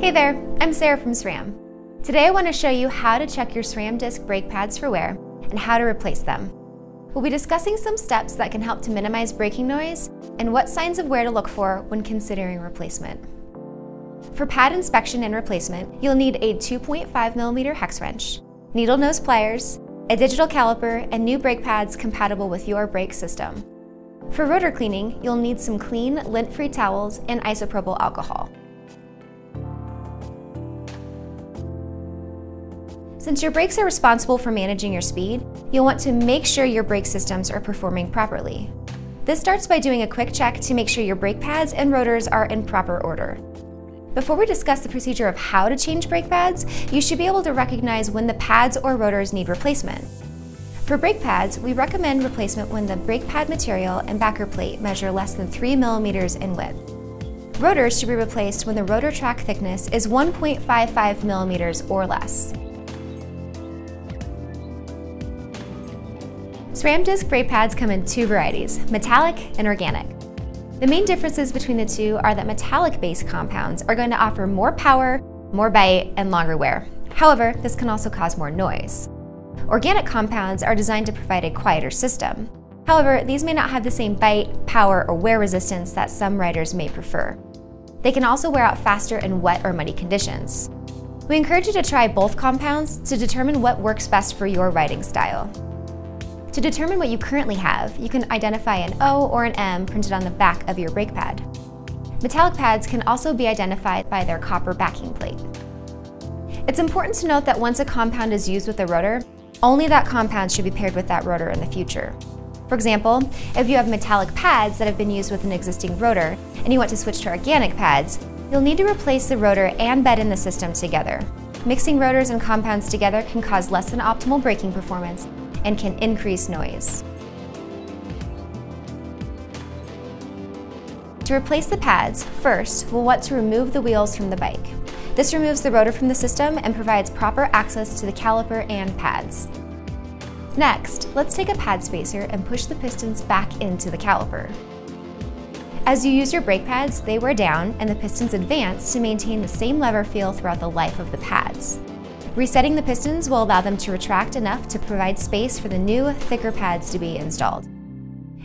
Hey there, I'm Sarah from SRAM. Today I want to show you how to check your SRAM disc brake pads for wear and how to replace them. We'll be discussing some steps that can help to minimize braking noise and what signs of wear to look for when considering replacement. For pad inspection and replacement, you'll need a 2.5mm hex wrench, needle nose pliers, a digital caliper, and new brake pads compatible with your brake system. For rotor cleaning, you'll need some clean, lint-free towels and isopropyl alcohol. Since your brakes are responsible for managing your speed, you'll want to make sure your brake systems are performing properly. This starts by doing a quick check to make sure your brake pads and rotors are in proper order. Before we discuss the procedure of how to change brake pads, you should be able to recognize when the pads or rotors need replacement. For brake pads, we recommend replacement when the brake pad material and backer plate measure less than 3 millimeters in width. Rotors should be replaced when the rotor track thickness is 1.55 millimeters or less. SRAM brake pads come in two varieties, metallic and organic. The main differences between the two are that metallic-based compounds are going to offer more power, more bite, and longer wear. However, this can also cause more noise. Organic compounds are designed to provide a quieter system. However, these may not have the same bite, power, or wear resistance that some riders may prefer. They can also wear out faster in wet or muddy conditions. We encourage you to try both compounds to determine what works best for your riding style. To determine what you currently have, you can identify an O or an M printed on the back of your brake pad. Metallic pads can also be identified by their copper backing plate. It's important to note that once a compound is used with a rotor, only that compound should be paired with that rotor in the future. For example, if you have metallic pads that have been used with an existing rotor and you want to switch to organic pads, you'll need to replace the rotor and bed in the system together. Mixing rotors and compounds together can cause less than optimal braking performance and can increase noise. To replace the pads, first, we'll want to remove the wheels from the bike. This removes the rotor from the system and provides proper access to the caliper and pads. Next, let's take a pad spacer and push the pistons back into the caliper. As you use your brake pads, they wear down and the pistons advance to maintain the same lever feel throughout the life of the pads. Resetting the pistons will allow them to retract enough to provide space for the new, thicker pads to be installed.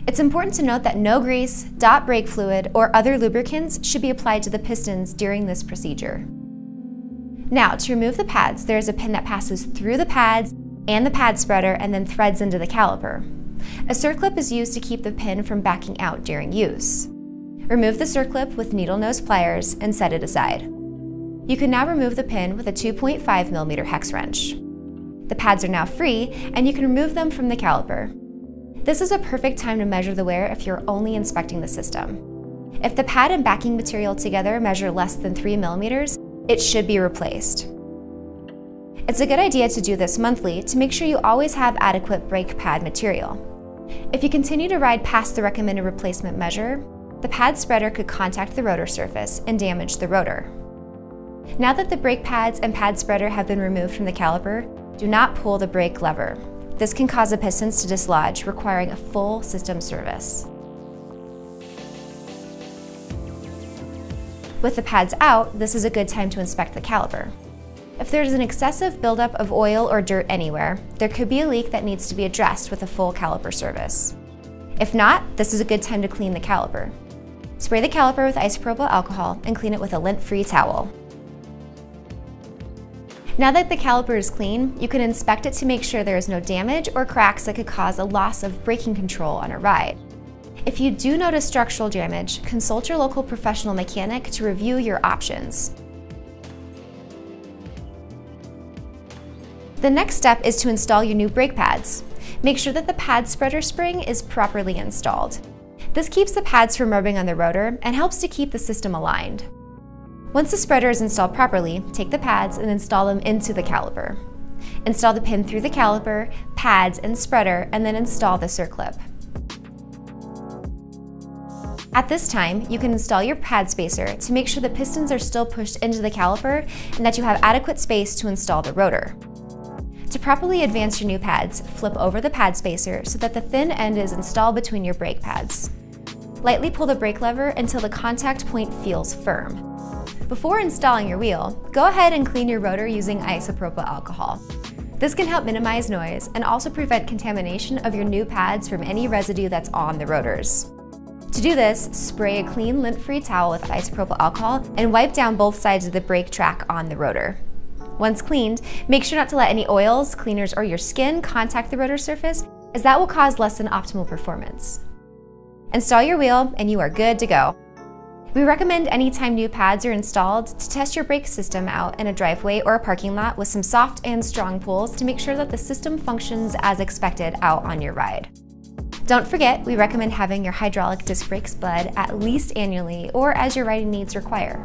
It's important to note that no grease, DOT brake fluid, or other lubricants should be applied to the pistons during this procedure. Now, to remove the pads, there is a pin that passes through the pads and the pad spreader and then threads into the caliper. A circlip is used to keep the pin from backing out during use. Remove the circlip with needle nose pliers and set it aside. You can now remove the pin with a 2.5mm hex wrench. The pads are now free, and you can remove them from the caliper. This is a perfect time to measure the wear if you're only inspecting the system. If the pad and backing material together measure less than 3 millimeters, it should be replaced. It's a good idea to do this monthly to make sure you always have adequate brake pad material. If you continue to ride past the recommended replacement measure, the pad spreader could contact the rotor surface and damage the rotor. Now that the brake pads and pad spreader have been removed from the caliper, do not pull the brake lever. This can cause the pistons to dislodge, requiring a full system service. With the pads out, this is a good time to inspect the caliper. If there is an excessive buildup of oil or dirt anywhere, there could be a leak that needs to be addressed with a full caliper service. If not, this is a good time to clean the caliper. Spray the caliper with isopropyl alcohol and clean it with a lint-free towel. Now that the caliper is clean, you can inspect it to make sure there is no damage or cracks that could cause a loss of braking control on a ride. If you do notice structural damage, consult your local professional mechanic to review your options. The next step is to install your new brake pads. Make sure that the pad spreader spring is properly installed. This keeps the pads from rubbing on the rotor and helps to keep the system aligned. Once the spreader is installed properly, take the pads and install them into the caliper. Install the pin through the caliper, pads, and spreader, and then install the circlip. At this time, you can install your pad spacer to make sure the pistons are still pushed into the caliper and that you have adequate space to install the rotor. To properly advance your new pads, flip over the pad spacer so that the thin end is installed between your brake pads. Lightly pull the brake lever until the contact point feels firm. Before installing your wheel, go ahead and clean your rotor using isopropyl alcohol. This can help minimize noise and also prevent contamination of your new pads from any residue that's on the rotors. To do this, spray a clean lint-free towel with isopropyl alcohol and wipe down both sides of the brake track on the rotor. Once cleaned, make sure not to let any oils, cleaners, or your skin contact the rotor surface, as that will cause less than optimal performance. Install your wheel and you are good to go. We recommend anytime new pads are installed to test your brake system out in a driveway or a parking lot with some soft and strong pulls to make sure that the system functions as expected out on your ride. Don't forget, we recommend having your hydraulic disc brakes bled at least annually or as your riding needs require.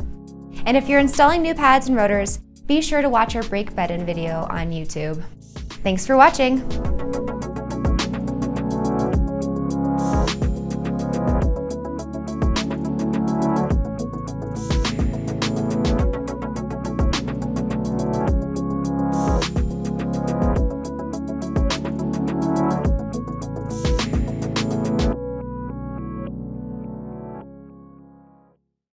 And if you're installing new pads and rotors, be sure to watch our brake bed-in video on YouTube. Thanks for watching!